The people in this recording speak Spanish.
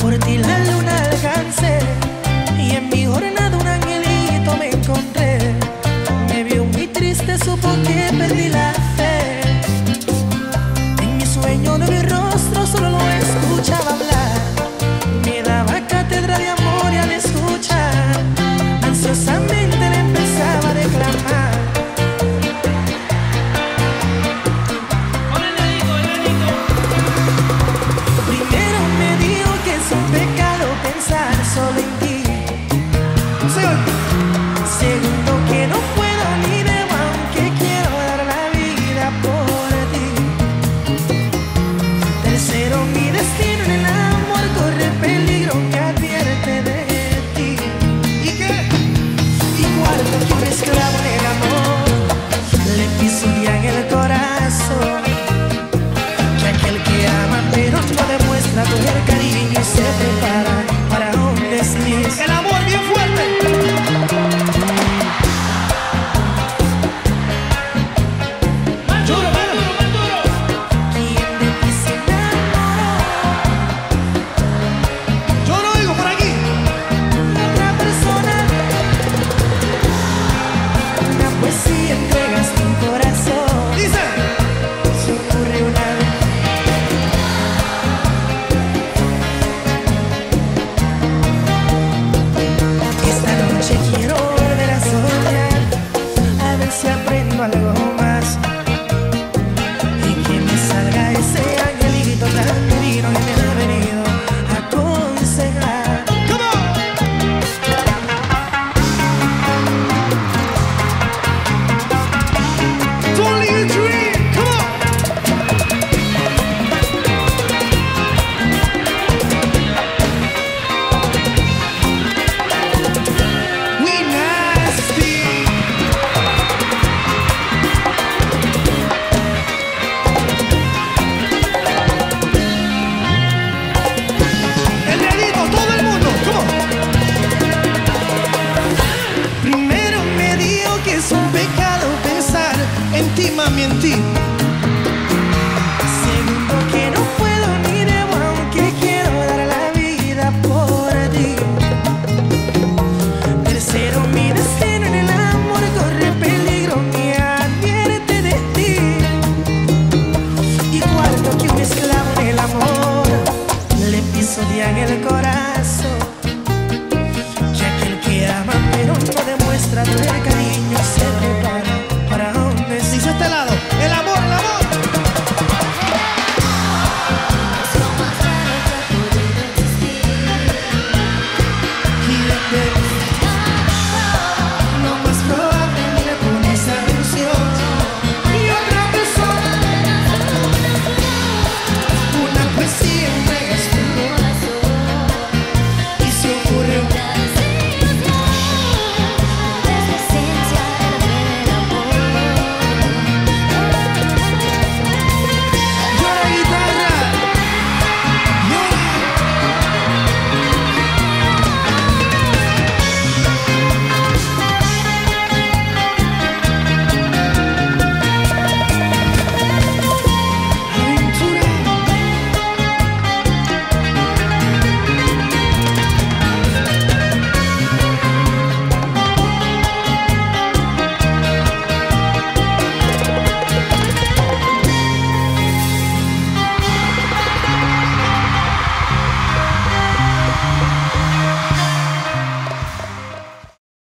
por ti la luna alcance. 我也 Segundo que no puedo ni debo, aunque quiero dar la vida por ti. Tercero, mi destino en el amor corre peligro, me advierte de ti. Y cuarto, que un esclavo en el amor le pisotean el corazón. Que aquel que ama pero no demuestra tener